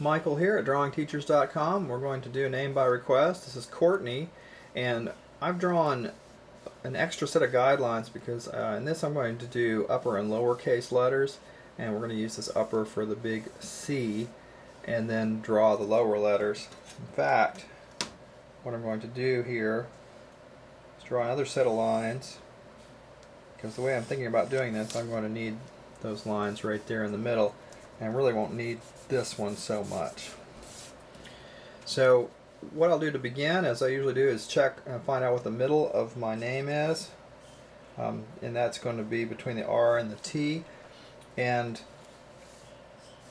Michael here at drawingteachers.com. We're going to do a name by request. This is Courtney, and I've drawn an extra set of guidelines because uh, in this I'm going to do upper and lower case letters, and we're going to use this upper for the big C, and then draw the lower letters. In fact, what I'm going to do here is draw another set of lines, because the way I'm thinking about doing this, I'm going to need those lines right there in the middle and really won't need this one so much. So what I'll do to begin, as I usually do, is check and find out what the middle of my name is. Um, and that's going to be between the R and the T. And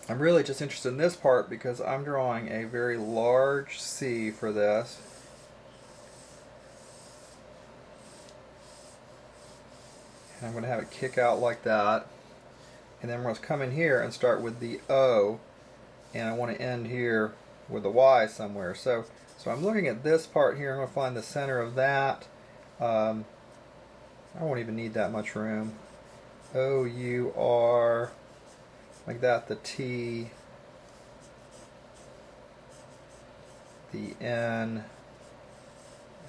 I'm really just interested in this part because I'm drawing a very large C for this. I'm going to have it kick out like that and then we're going to come in here and start with the O and I want to end here with the Y somewhere. So so I'm looking at this part here I'm going to find the center of that. Um, I won't even need that much room. O U R like that the T the N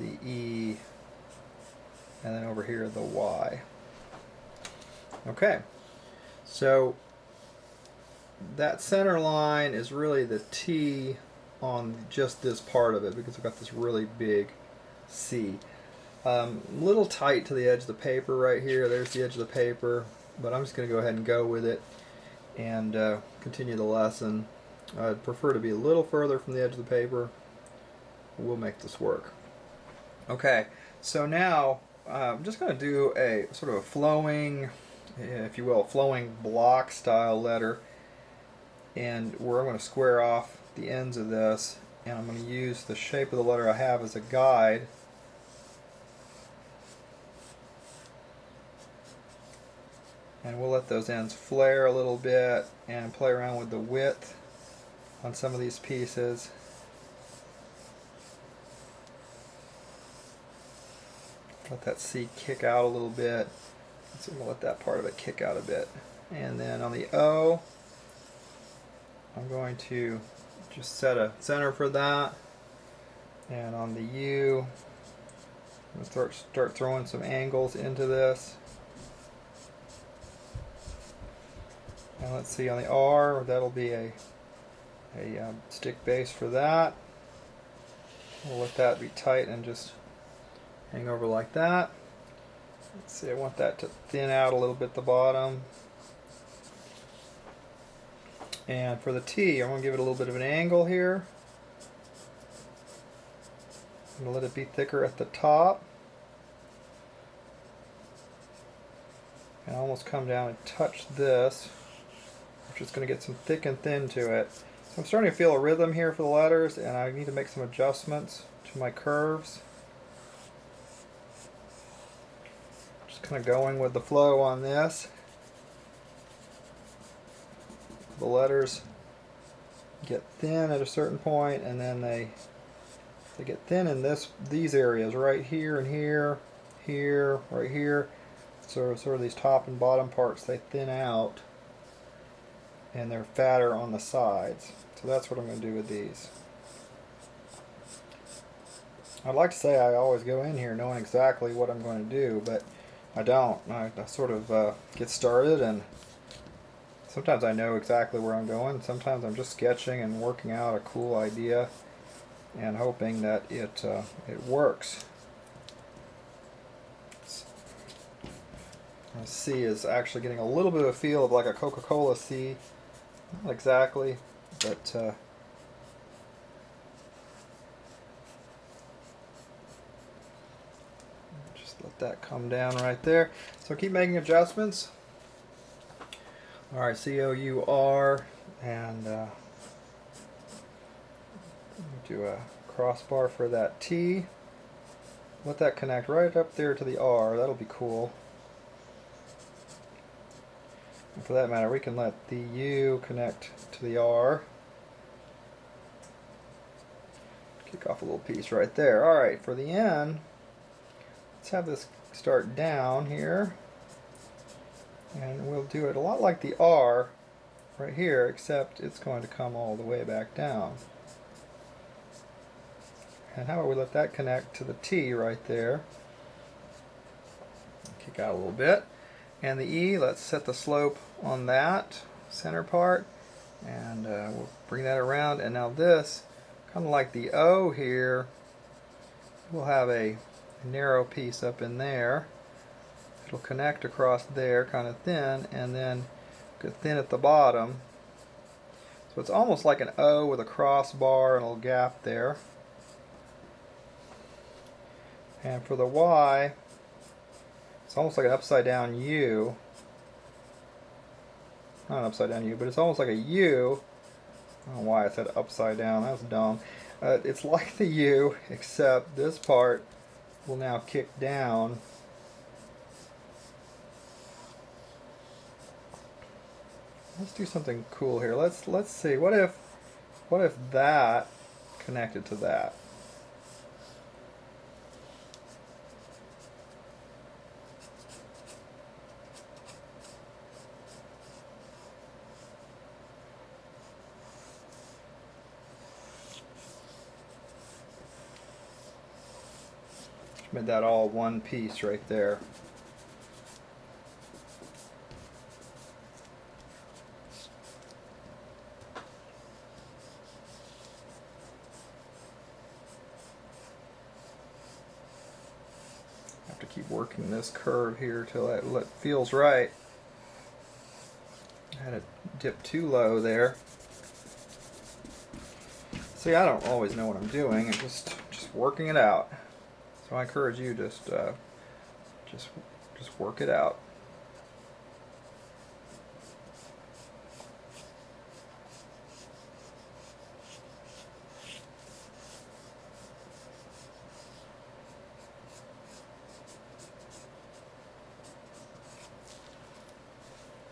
the E and then over here the Y. Okay so that center line is really the T on just this part of it because I've got this really big C. Um, a little tight to the edge of the paper right here. There's the edge of the paper, but I'm just going to go ahead and go with it and uh, continue the lesson. I'd prefer to be a little further from the edge of the paper. We'll make this work. Okay, so now uh, I'm just going to do a sort of a flowing Eh, if you will, flowing block style letter. And where I'm going to square off the ends of this, and I'm going to use the shape of the letter I have as a guide. And we'll let those ends flare a little bit and play around with the width on some of these pieces. Let that C kick out a little bit. So we'll let that part of it kick out a bit. And then on the O, I'm going to just set a center for that. And on the U, I'm going to start, start throwing some angles into this. And let's see on the R, that'll be a, a um, stick base for that. We'll let that be tight and just hang over like that. Let's see, I want that to thin out a little bit at the bottom. And for the T, I'm going to give it a little bit of an angle here. I'm going to let it be thicker at the top. And almost come down and touch this, which is going to get some thick and thin to it. So I'm starting to feel a rhythm here for the letters, and I need to make some adjustments to my curves. Kind of going with the flow on this. The letters get thin at a certain point and then they they get thin in this these areas right here and here, here, right here. So sort of these top and bottom parts they thin out and they're fatter on the sides. So that's what I'm going to do with these. I'd like to say I always go in here knowing exactly what I'm going to do, but I don't. I, I sort of uh, get started and sometimes I know exactly where I'm going. Sometimes I'm just sketching and working out a cool idea and hoping that it uh, it works. C is actually getting a little bit of a feel of like a Coca-Cola C. Not exactly, but uh, let that come down right there. So keep making adjustments. All right, C-O-U-R, and uh, do a crossbar for that T. Let that connect right up there to the R. That'll be cool. And for that matter, we can let the U connect to the R. Kick off a little piece right there. All right, for the N, Let's have this start down here. And we'll do it a lot like the R, right here, except it's going to come all the way back down. And how about we let that connect to the T right there. Kick out a little bit. And the E, let's set the slope on that center part. And uh, we'll bring that around. And now this, kind of like the O here, we'll have a narrow piece up in there. It'll connect across there kind of thin and then get thin at the bottom. So it's almost like an O with a crossbar and a little gap there. And for the Y, it's almost like an upside down U. Not an upside down U, but it's almost like a U. I don't know why I said upside down, that's dumb. Uh, it's like the U, except this part will now kick down. Let's do something cool here. Let's let's see. What if what if that connected to that? Made that all one piece right there. Have to keep working this curve here till it feels right. I had it dip too low there. See, I don't always know what I'm doing. I'm just just working it out. I encourage you just uh, just just work it out.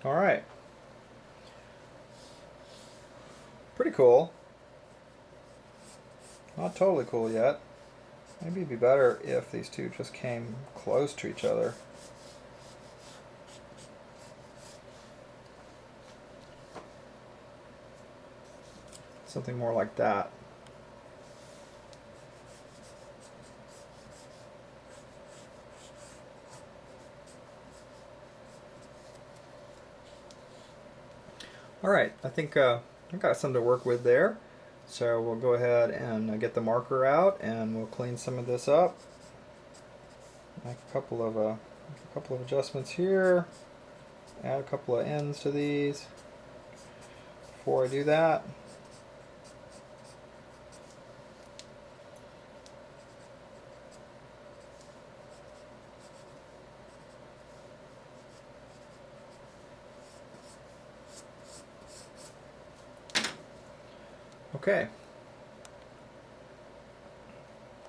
All right. Pretty cool. Not totally cool yet. Maybe it'd be better if these two just came close to each other. Something more like that. All right, I think uh, I got some to work with there. So we'll go ahead and uh, get the marker out and we'll clean some of this up. Make a couple of uh, a couple of adjustments here. Add a couple of ends to these. Before I do that, Okay.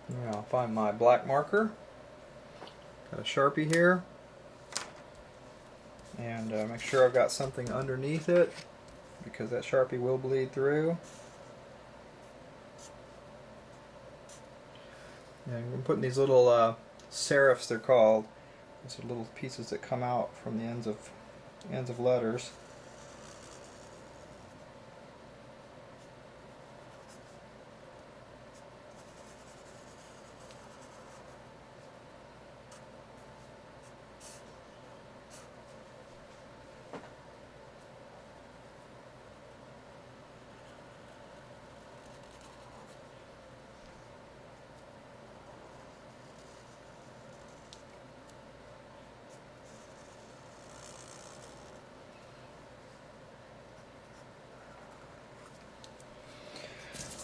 Now I'll find my black marker. Got a Sharpie here. And uh, make sure I've got something underneath it because that Sharpie will bleed through. And I'm putting these little uh, serifs, they're called. These are little pieces that come out from the ends of ends of letters.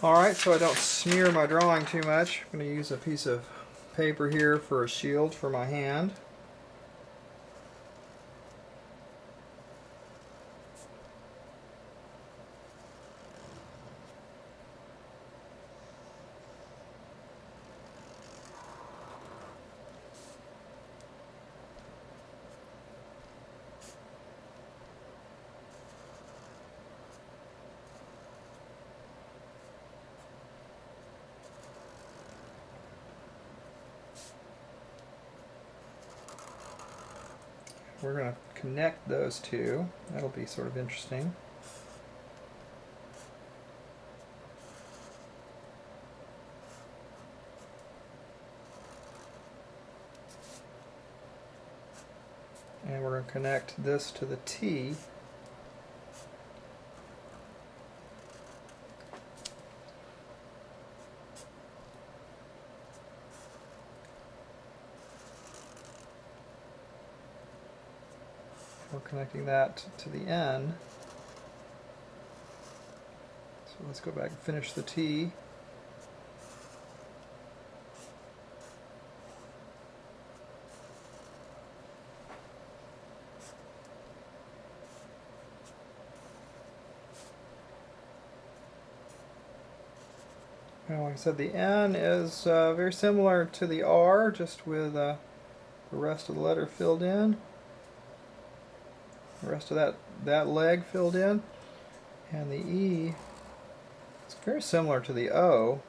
Alright, so I don't smear my drawing too much, I'm going to use a piece of paper here for a shield for my hand. we're going to connect those two. That'll be sort of interesting. And we're going to connect this to the T connecting that to the N. So let's go back and finish the T. And like I said, the N is uh, very similar to the R, just with uh, the rest of the letter filled in. The rest of that, that leg filled in. And the E is very similar to the O.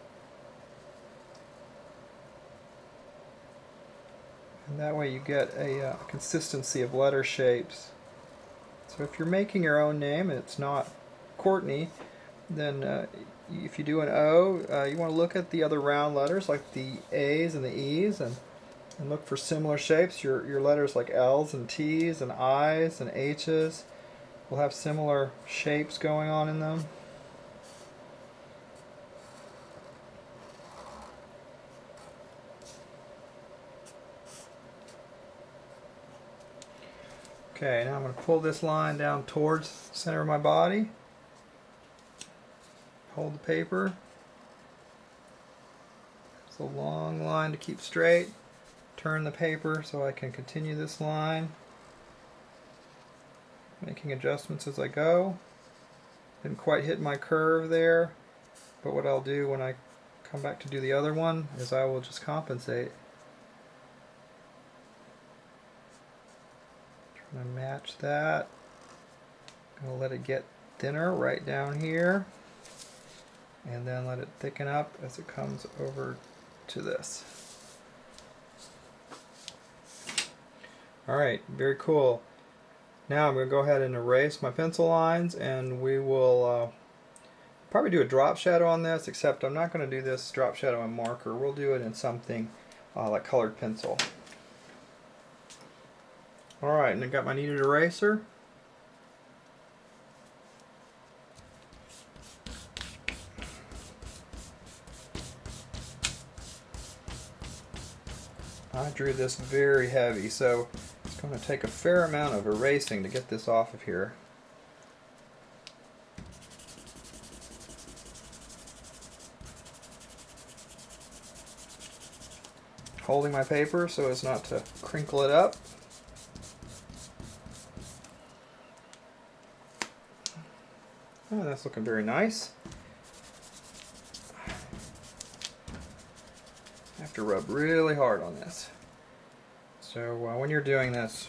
And that way you get a uh, consistency of letter shapes. So if you're making your own name and it's not Courtney, then uh, if you do an O, uh, you want to look at the other round letters like the A's and the E's and, and look for similar shapes. Your, your letters like L's and T's and I's and H's will have similar shapes going on in them. Okay, now I'm going to pull this line down towards the center of my body hold the paper. It's a long line to keep straight. Turn the paper so I can continue this line. Making adjustments as I go. Didn't quite hit my curve there, but what I'll do when I come back to do the other one is I will just compensate. Trying to match that. Gonna let it get thinner right down here and then let it thicken up as it comes over to this. Alright, very cool. Now I'm going to go ahead and erase my pencil lines and we will uh, probably do a drop shadow on this except I'm not going to do this drop shadow in marker. We'll do it in something uh, like colored pencil. Alright, and I got my kneaded eraser. I drew this very heavy, so going to take a fair amount of erasing to get this off of here. Holding my paper so as not to crinkle it up. Oh, that's looking very nice. have to rub really hard on this. So uh, when you're doing this,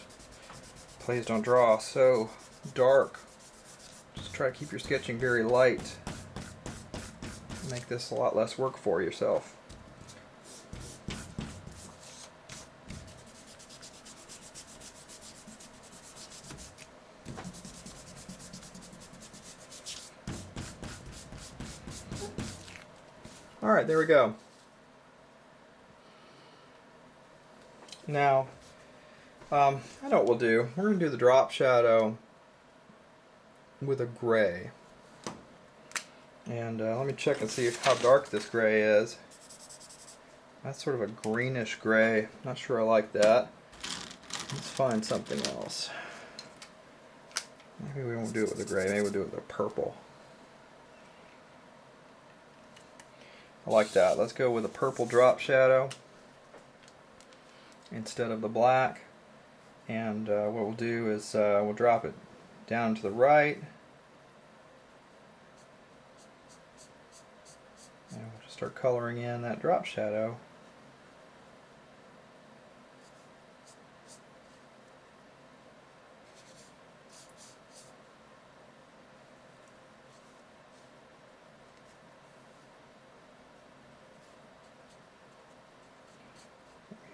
please don't draw so dark. Just try to keep your sketching very light. Make this a lot less work for yourself. Alright, there we go. Now, um, I know what we'll do. We're going to do the drop shadow with a gray. And uh, let me check and see how dark this gray is. That's sort of a greenish gray. Not sure I like that. Let's find something else. Maybe we won't do it with a gray. Maybe we'll do it with a purple. I like that. Let's go with a purple drop shadow instead of the black. And uh, what we'll do is uh, we'll drop it down to the right. And we'll just start coloring in that drop shadow.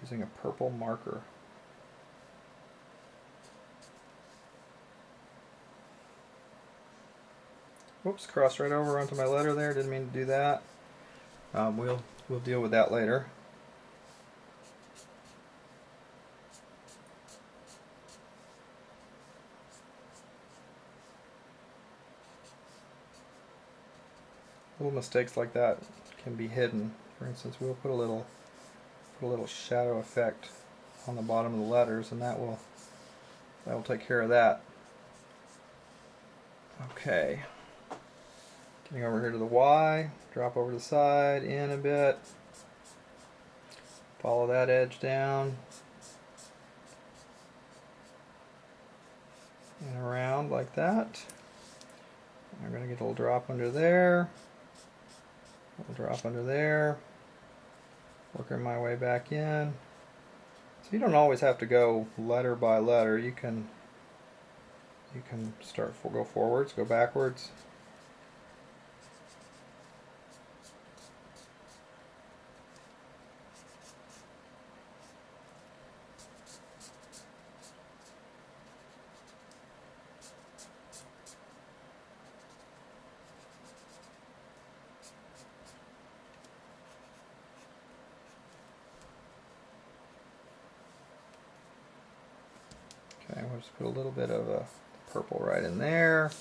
using a purple marker. Whoops, cross right over onto my letter there. Didn't mean to do that. Um, we'll we'll deal with that later. Little mistakes like that can be hidden. For instance, we'll put a little put a little shadow effect on the bottom of the letters, and that will that will take care of that. Okay. Getting over here to the Y, drop over the side, in a bit. Follow that edge down. And around like that. I'm going to get a little drop under there. A little drop under there. Working my way back in. So you don't always have to go letter by letter. You can you can start for, go forwards, go backwards. Okay, we'll just put a little bit of a purple right in there,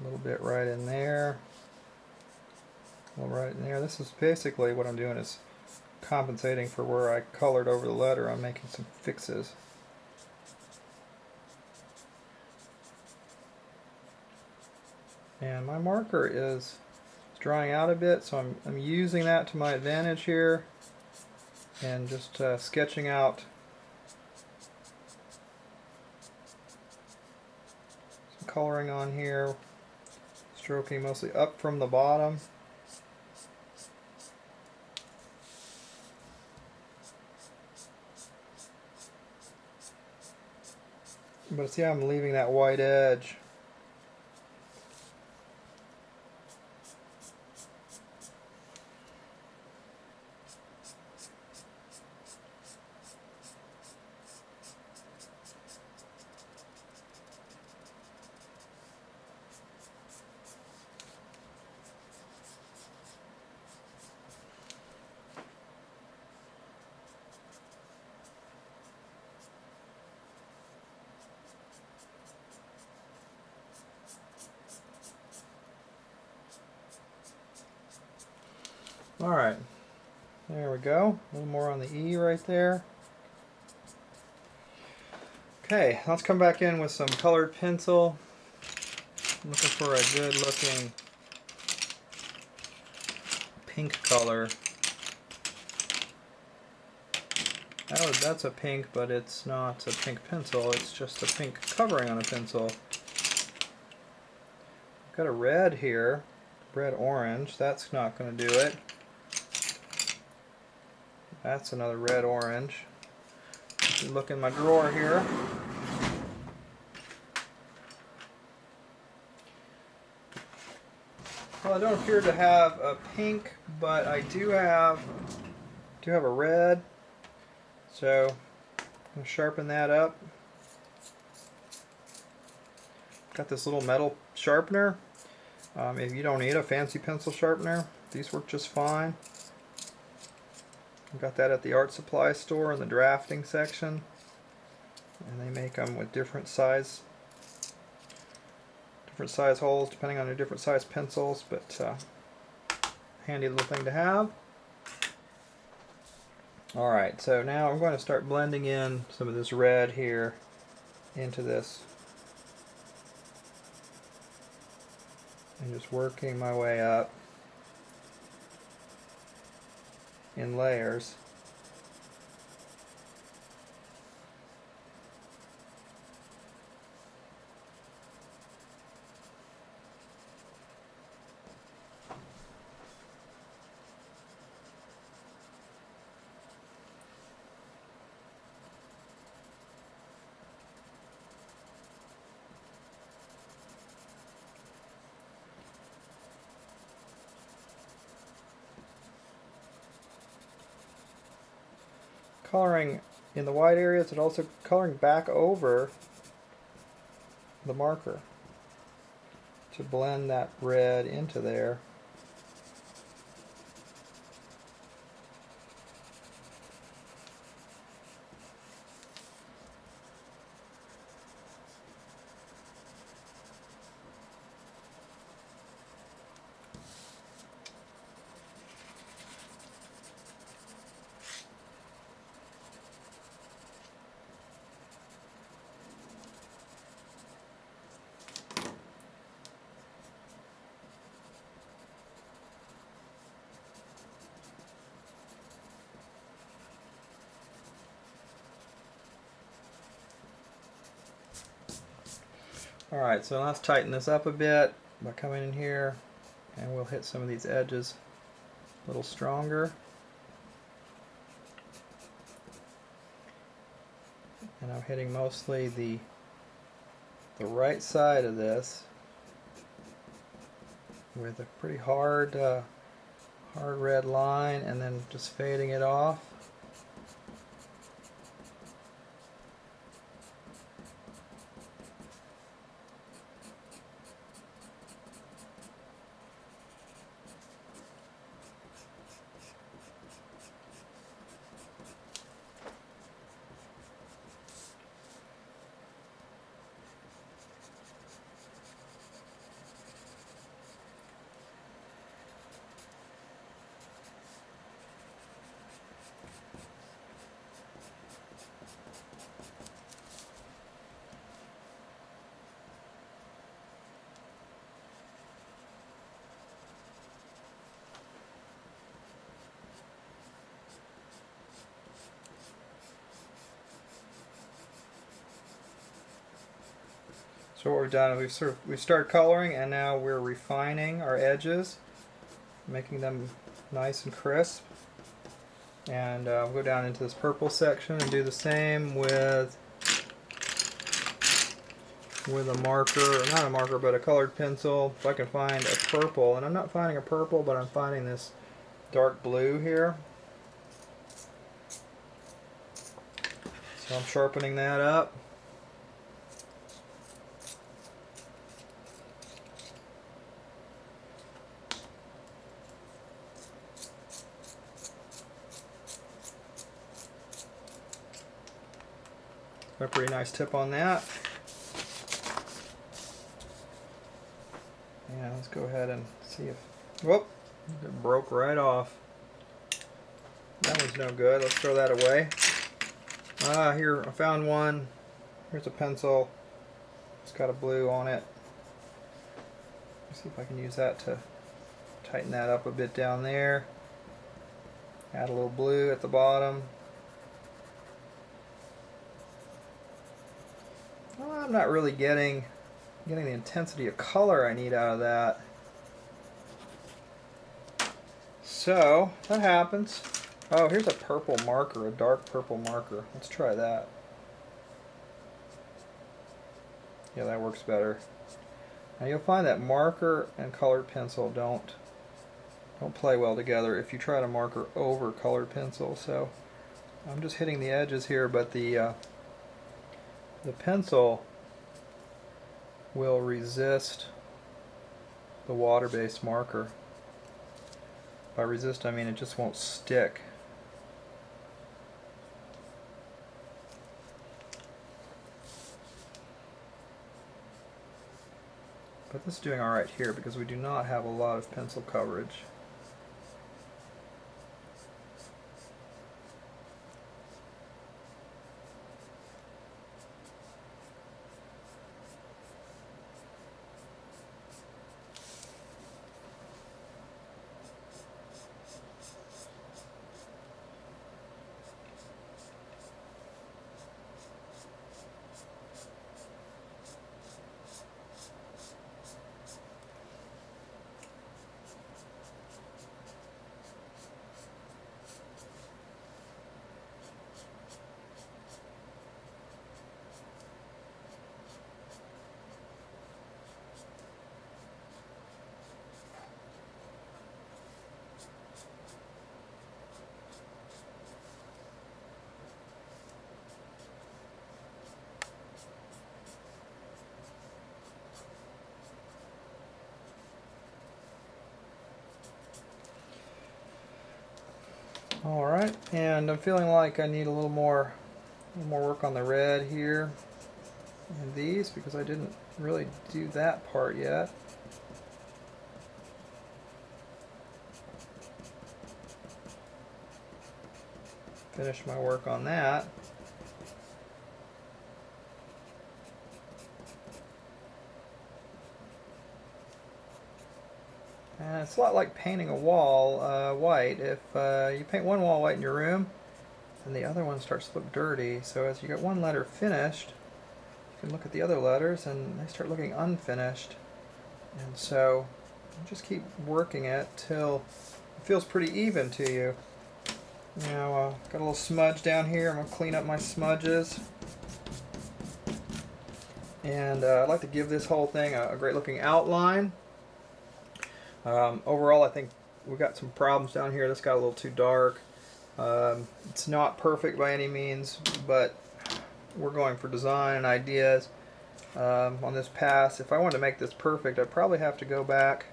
a little bit right in there, a little right in there. Is basically what I'm doing is compensating for where I colored over the letter. I'm making some fixes. And my marker is drying out a bit, so I'm, I'm using that to my advantage here and just uh, sketching out some coloring on here, stroking mostly up from the bottom. But see I'm leaving that white edge Alright, there we go. A little more on the E right there. Let's come back in with some colored pencil. I'm looking for a good looking pink color. Oh, that's a pink, but it's not a pink pencil, it's just a pink covering on a pencil. I've got a red here, red orange, that's not going to do it. That's another red orange. Look in my drawer here. Well, I don't appear to have a pink, but I do have do have a red. So I'm sharpen that up. Got this little metal sharpener. Um, if you don't need a fancy pencil sharpener, these work just fine. Got that at the art supply store in the drafting section. And they make them with different size different size holes depending on your different size pencils, but uh, handy little thing to have. Alright, so now I'm going to start blending in some of this red here into this. And just working my way up. in layers. Coloring in the white areas and also coloring back over the marker to blend that red into there. Alright, so let's tighten this up a bit by coming in here and we'll hit some of these edges a little stronger. And I'm hitting mostly the the right side of this with a pretty hard uh, hard red line and then just fading it off. So what we've done, we've sort of we've started coloring, and now we're refining our edges, making them nice and crisp. And uh, we'll go down into this purple section and do the same with with a marker, not a marker, but a colored pencil. If I can find a purple, and I'm not finding a purple, but I'm finding this dark blue here. So I'm sharpening that up. A pretty nice tip on that. Yeah, let's go ahead and see if. Whoop! It broke right off. That was no good. Let's throw that away. Ah, here, I found one. Here's a pencil. It's got a blue on it. Let's see if I can use that to tighten that up a bit down there. Add a little blue at the bottom. Well, I'm not really getting getting the intensity of color I need out of that. So, that happens. Oh, here's a purple marker, a dark purple marker. Let's try that. Yeah, that works better. Now you'll find that marker and colored pencil don't don't play well together if you try to marker over colored pencil. So I'm just hitting the edges here, but the uh, the pencil will resist the water-based marker. By resist, I mean it just won't stick. But this is doing alright here because we do not have a lot of pencil coverage. All right, and I'm feeling like I need a little more, a little more work on the red here and these because I didn't really do that part yet. Finish my work on that. And it's a lot like painting a wall uh, white. If uh, you paint one wall white in your room, then the other one starts to look dirty. So as you get one letter finished, you can look at the other letters and they start looking unfinished. And so just keep working it till it feels pretty even to you. Now, uh, got a little smudge down here. I'm going to clean up my smudges. And uh, I'd like to give this whole thing a, a great looking outline. Um, overall, I think we got some problems down here. This got a little too dark. Um, it's not perfect by any means, but we're going for design and ideas um, on this pass. If I wanted to make this perfect, I'd probably have to go back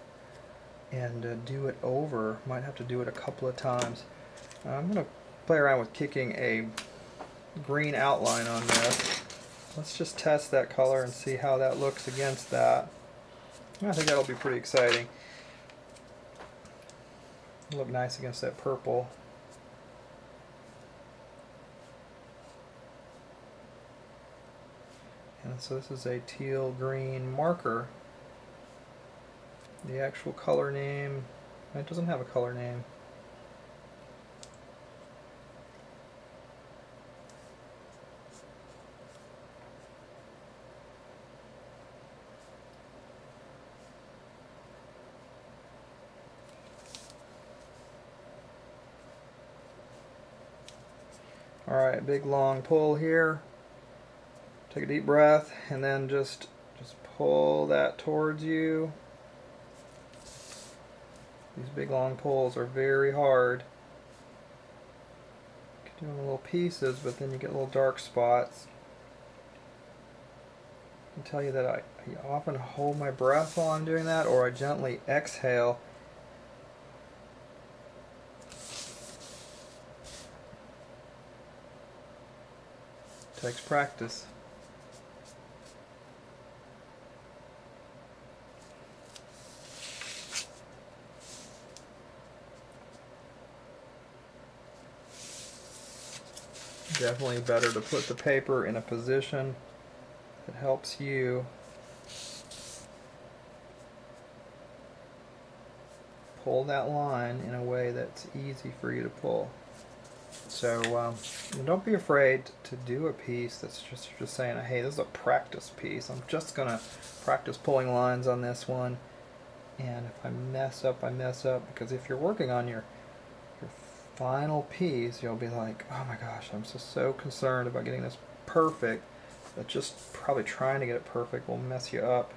and uh, do it over. Might have to do it a couple of times. Uh, I'm going to play around with kicking a green outline on this. Let's just test that color and see how that looks against that. I think that'll be pretty exciting. Look nice against that purple. And so this is a teal green marker. The actual color name, it doesn't have a color name. Big long pull here. Take a deep breath and then just just pull that towards you. These big long pulls are very hard. You doing little pieces, but then you get little dark spots. I can tell you that I, I often hold my breath while I'm doing that, or I gently exhale Takes practice. Definitely better to put the paper in a position that helps you pull that line in a way that's easy for you to pull. So um, don't be afraid to do a piece that's just just saying, hey, this is a practice piece. I'm just gonna practice pulling lines on this one, and if I mess up, I mess up. Because if you're working on your your final piece, you'll be like, oh my gosh, I'm just so concerned about getting this perfect that just probably trying to get it perfect will mess you up.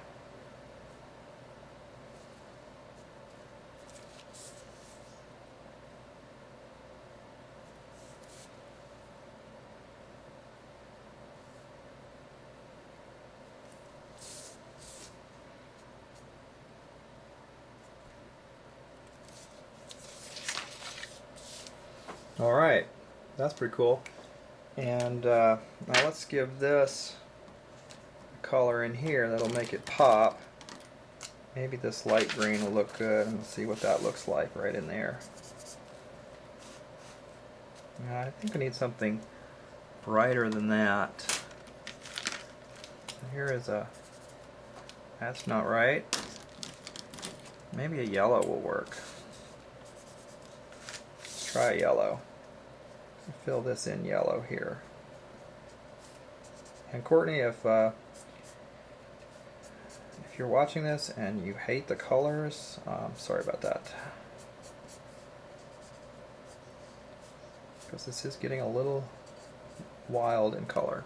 All right, that's pretty cool. And uh, now let's give this color in here that'll make it pop. Maybe this light green will look good and see what that looks like right in there. I think I need something brighter than that. Here is a, that's not right. Maybe a yellow will work. Let's try a yellow fill this in yellow here. And Courtney, if uh, if you're watching this and you hate the colors, um, sorry about that. Because this is getting a little wild in color.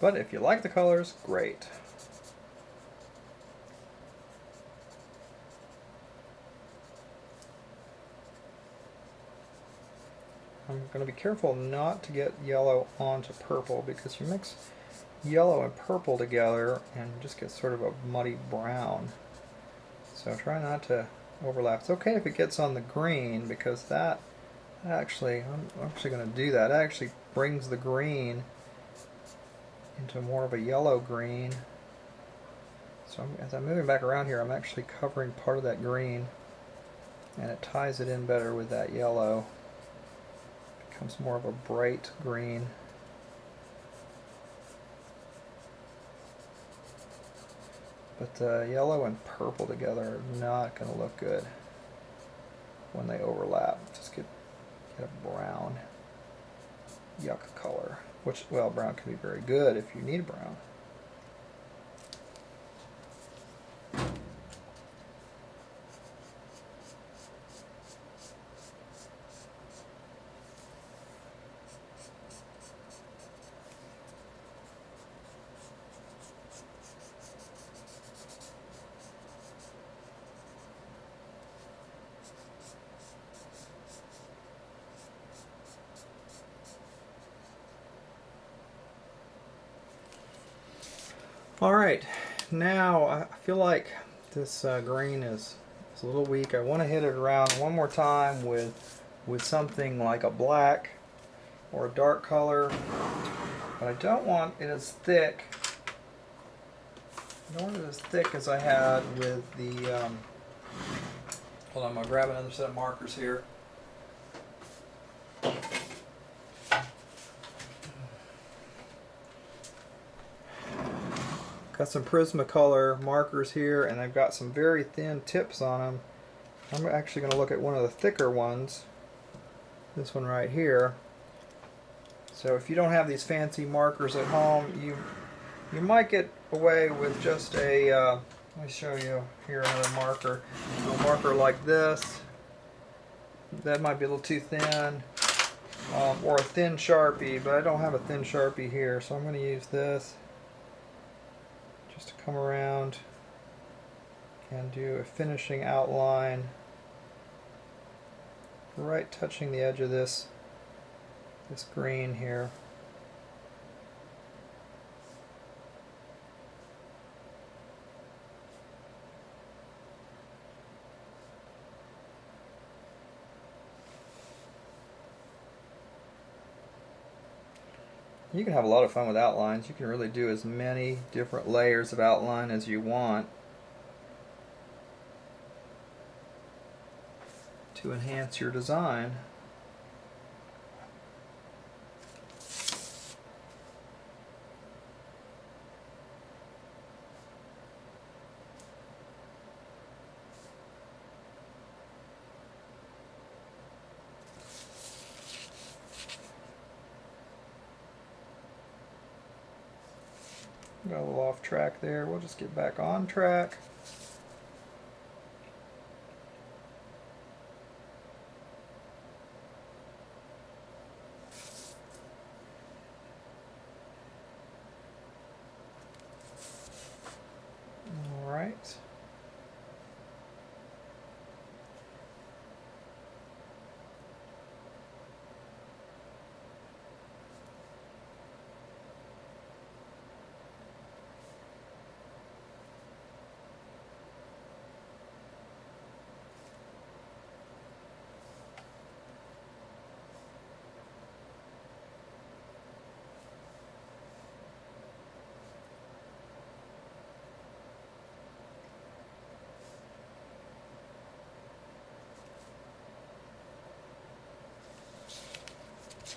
But if you like the colors, great. I'm going to be careful not to get yellow onto purple because you mix yellow and purple together and just get sort of a muddy brown. So try not to overlap. It's okay if it gets on the green because that actually, I'm actually going to do that. It actually brings the green into more of a yellow green. So I'm, as I'm moving back around here, I'm actually covering part of that green and it ties it in better with that yellow. Becomes more of a bright green. But uh, yellow and purple together are not going to look good when they overlap. Just get, get a brown yuck color. Which, well, brown can be very good if you need brown. All right, now I feel like this uh, green is, is a little weak. I want to hit it around one more time with with something like a black or a dark color, but I don't want it as thick. I don't want it as thick as I had with the. Um, hold on, I'm gonna grab another set of markers here. Got some Prismacolor markers here, and I've got some very thin tips on them. I'm actually going to look at one of the thicker ones, this one right here. So if you don't have these fancy markers at home, you you might get away with just a, uh, let me show you here another marker, a marker like this. That might be a little too thin, um, or a thin Sharpie, but I don't have a thin Sharpie here, so I'm going to use this just to come around and do a finishing outline right touching the edge of this this green here. You can have a lot of fun with outlines. You can really do as many different layers of outline as you want to enhance your design. Track there. We'll just get back on track. All right.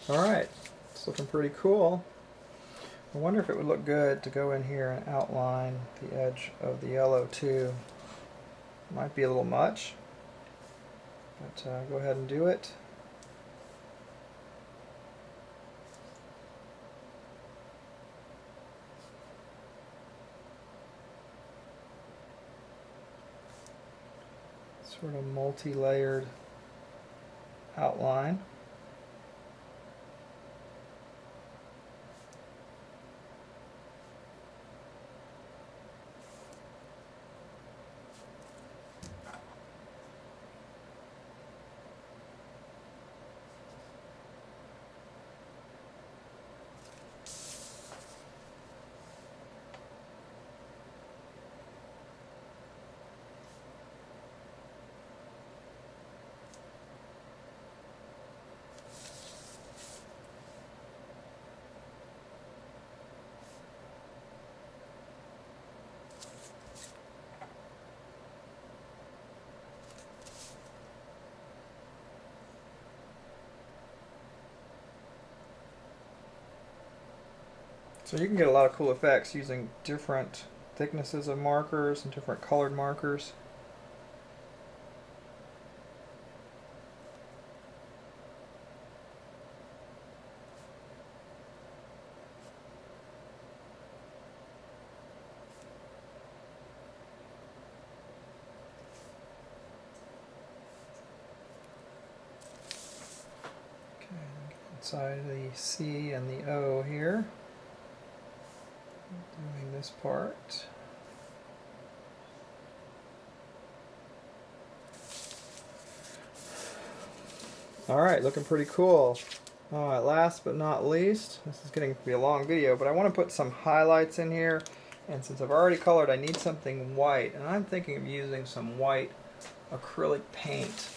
All right, it's looking pretty cool. I wonder if it would look good to go in here and outline the edge of the yellow too. Might be a little much, but uh, go ahead and do it. Sort of multi-layered outline. So you can get a lot of cool effects using different thicknesses of markers and different colored markers. Okay, inside the C and the O here. This part. All right, looking pretty cool. All right, last but not least, this is getting to be a long video, but I want to put some highlights in here. And since I've already colored, I need something white. And I'm thinking of using some white acrylic paint.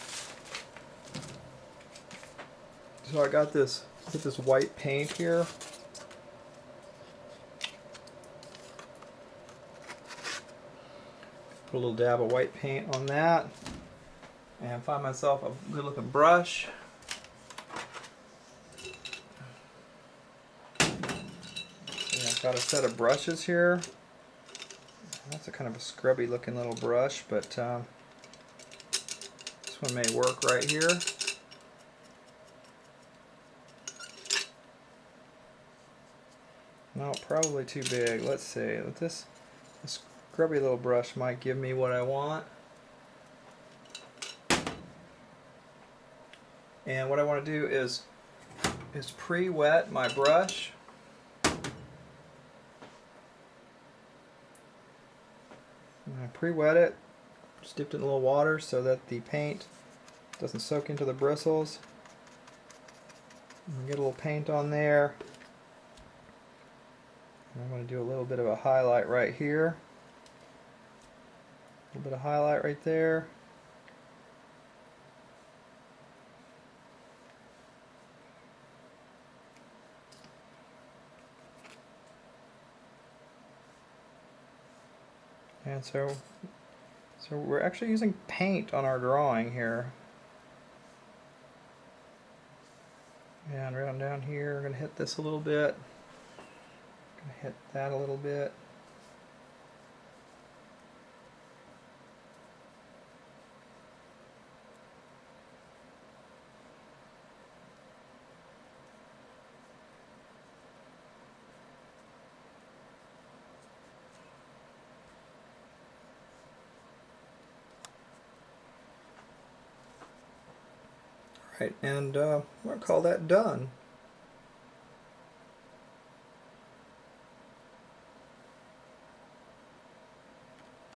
So I got this, this white paint here. Put a little dab of white paint on that. And find myself a good looking brush. And I've got a set of brushes here. That's a kind of a scrubby looking little brush, but um, this one may work right here. No, probably too big. Let's see. Let this, this scrubby little brush might give me what I want. And what I want to do is is pre-wet my brush. I pre-wet it, just dipped it in a little water so that the paint doesn't soak into the bristles. Get a little paint on there. And I'm going to do a little bit of a highlight right here. Little bit of highlight right there. And so, so we're actually using paint on our drawing here. And around down here, we're going to hit this a little bit. Gonna hit that a little bit. Right, and uh, to call that done.